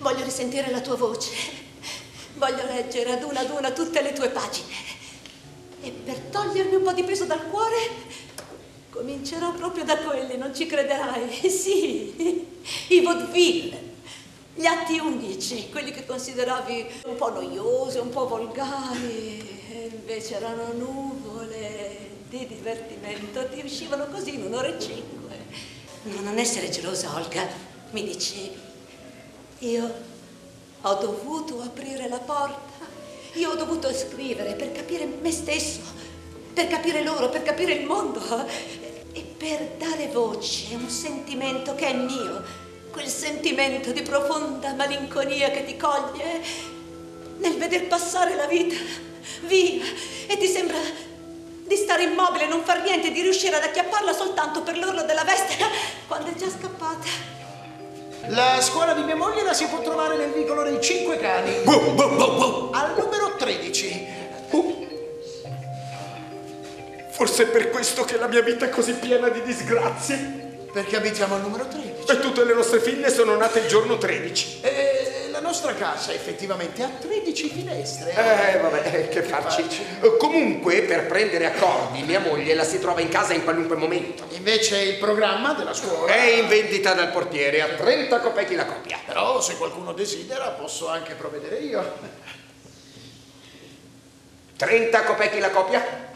Voglio risentire la tua voce. Voglio leggere ad una ad una tutte le tue pagine. E per togliermi un po' di peso dal cuore, comincerò proprio da quelli, non ci crederai. Sì, i vaudeville. Gli atti unici, quelli che consideravi un po' noiosi, un po' volgari, e invece erano nuvole di divertimento, ti uscivano così in un'ora e cinque. No, non essere gelosa, Olga, mi dicevi. Io ho dovuto aprire la porta, io ho dovuto scrivere per capire me stesso, per capire loro, per capire il mondo. E per dare voce a un sentimento che è mio, quel sentimento di profonda malinconia che ti coglie nel veder passare la vita via. E ti sembra di stare immobile, non far niente, di riuscire ad acchiapparla soltanto per l'orlo della veste quando è già scappata. La scuola di mia moglie la si può trovare nel vicolo dei Cinque Cani. Wow, wow, wow. Al numero 13. Forse è per questo che la mia vita è così piena di disgrazie. Perché abitiamo al numero 13. E tutte le nostre figlie sono nate il giorno 13. E la nostra casa effettivamente ha 13 finestre. Eh, vabbè, eh, che farci. Eh, Comunque, per prendere accordi, mia moglie la si trova in casa in qualunque momento. Invece il programma della scuola... È in vendita dal portiere a 30 copechi la copia. Però se qualcuno desidera posso anche provvedere io. 30 copechi la copia?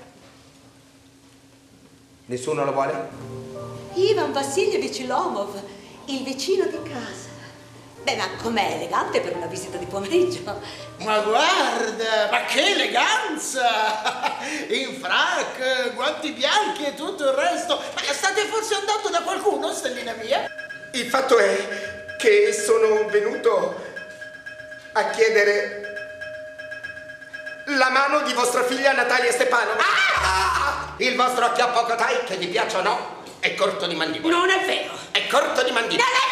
Nessuno lo vuole? Ivan Vassilievich Lomov, il vicino di casa. Beh, ma com'è elegante per una visita di pomeriggio? Ma guarda, ma che eleganza! In frac, guanti bianchi e tutto il resto. Ma state forse andando da qualcuno, stellina mia? Il fatto è che sono venuto a chiedere la mano di vostra figlia Natalia Stepanova. Ah! Il vostro acchiappo cotai, che vi piaccia o no, è corto di mandibola. Non è vero! È corto di mandibola.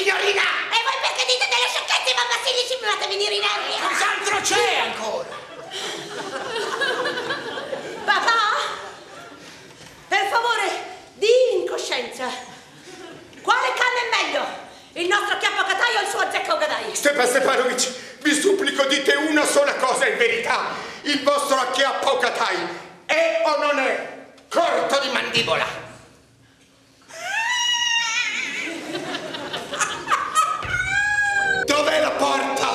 Signorina? E voi perché dite delle sciocchezze, Ivan Vassilievich, mi fate venire i nervi? Cos'altro c'è ancora? Papà? Per favore, di in coscienza. Quale canna è meglio? Il nostro acchiappocataio o il suo azzecco gadai? Stepan Stepanovic, vi supplico dite una sola cosa in verità. Il vostro acchiappo cotai è o non è corto di mandibola? Porta?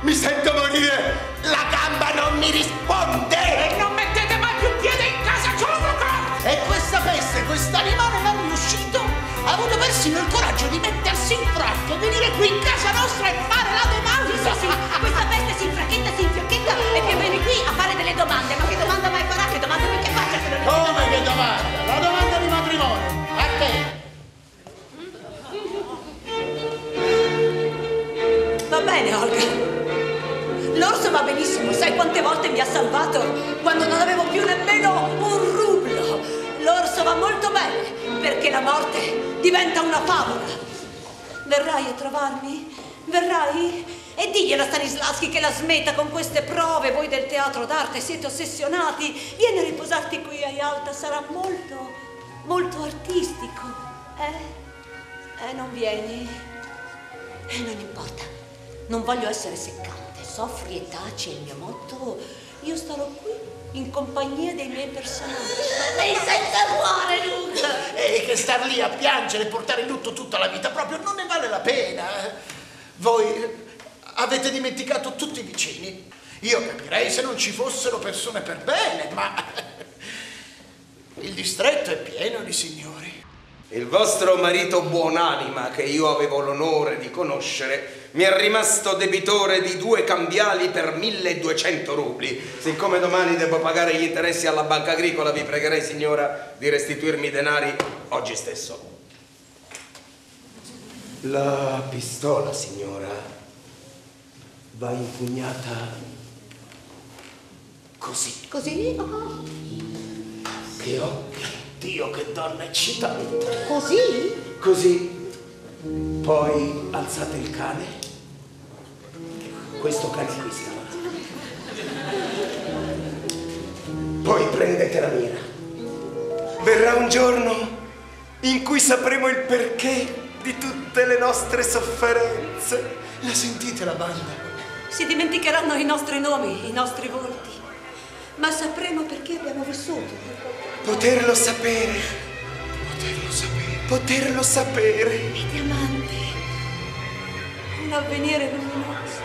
Mi sento morire! La gamba non mi risponde! E non mettete mai più piede in casa Cioloco! E questa peste, quest'animale non riuscito, ha avuto persino il coraggio di mettersi in fracco, venire qui in casa nostra e fare L'orso va benissimo, sai quante volte mi ha salvato quando non avevo più nemmeno un rublo. L'orso va molto bene perché la morte diventa una favola. Verrai a trovarmi? Verrai? E diglielo a Stanislaschi che la smetta con queste prove, voi del teatro d'arte siete ossessionati. Vieni a riposarti qui a Yalta, sarà molto, molto artistico. Eh? Eh, non vieni? Eh, non importa, non voglio essere seccante. Soffri e taci è il mio motto. Io starò qui in compagnia dei miei personaggi. Sei senza cuore, Luca! E che star lì a piangere e portare in lutto tutta la vita proprio non ne vale la pena. Voi avete dimenticato tutti i vicini. Io capirei se non ci fossero persone per bene, ma il distretto è pieno di signori. Il vostro marito buonanima, che io avevo l'onore di conoscere, mi è rimasto debitore di due cambiali per 1200 rubli. Siccome domani devo pagare gli interessi alla banca agricola, vi pregherei, signora, di restituirmi i denari oggi stesso. La pistola, signora, va impugnata così. Così? Ah, Che occhi, Dio che donna eccitante. Così? Così. Poi alzate il cane. Questo cane qui si chiama. Poi prendete la mira. Verrà un giorno in cui sapremo il perché di tutte le nostre sofferenze. La sentite la banda? Si dimenticheranno i nostri nomi, i nostri volti, ma sapremo perché abbiamo vissuto. Poterlo sapere, Poterlo sapere. poterlo sapere. I diamanti, un avvenire luminoso.